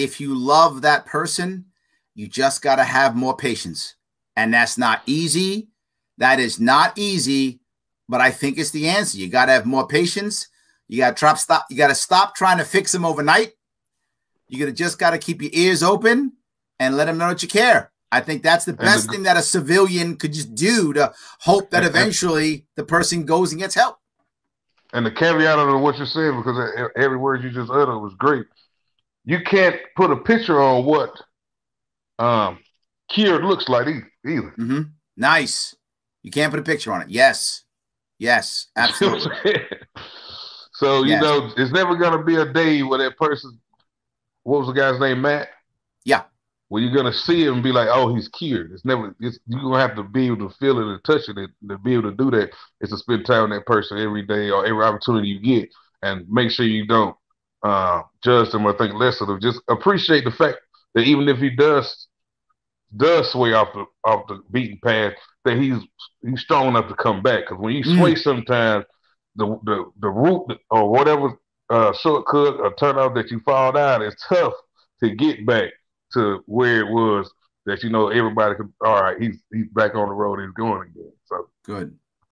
if you love that person, you just got to have more patience. And that's not easy. That is not easy, but I think it's the answer. You got to have more patience. You got to stop. You got to stop trying to fix them overnight. You got to just got to keep your ears open and let them know that you care. I think that's the best the, thing that a civilian could just do to hope that eventually the person goes and gets help. And the caveat of what you're saying, because every word you just uttered was great. You can't put a picture on what um, cured looks like either. Mm-hmm. Nice. You can't put a picture on it. Yes. Yes. Absolutely. so, you yes. know, it's never going to be a day where that person, what was the guy's name, Matt? Yeah. Well, you're gonna see him and be like, "Oh, he's cured." It's never. It's, you're gonna have to be able to feel it and touch it, and to be able to do that is to spend time with that person every day or every opportunity you get, and make sure you don't uh, judge them or think less of them. Just appreciate the fact that even if he does does sway off the off the beaten path, that he's he's strong enough to come back. Because when you mm. sway, sometimes the the the route or whatever uh, shortcut or turn off that you fall down is tough to get back to where it was that you know everybody could all right he's he's back on the road he's going again so good